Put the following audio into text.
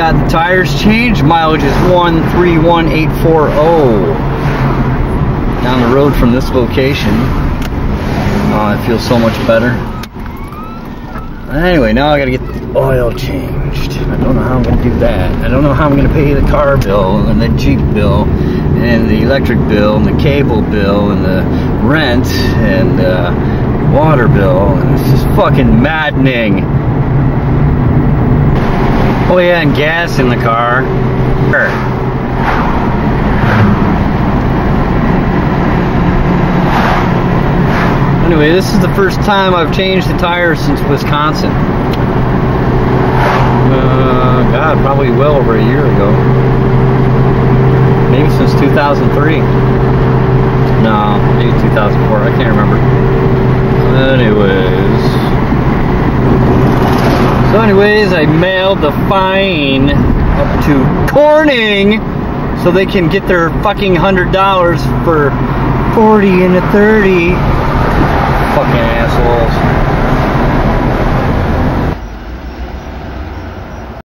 got the tires changed. Mileage is 131840. Down the road from this location. Oh, it feels so much better. Anyway, now I gotta get the oil changed. I don't know how I'm gonna do that. I don't know how I'm gonna pay the car bill and the Jeep bill and the electric bill and the cable bill and the rent and uh, water bill. It's just fucking maddening. Oh yeah, and gas in the car. Anyway, this is the first time I've changed the tires since Wisconsin. Uh, God, probably well over a year ago. Maybe since 2003. No, maybe 2004. I can't remember. Anyways, I mailed the fine up to Corning so they can get their fucking $100 for 40 and a 30. Fucking asshole.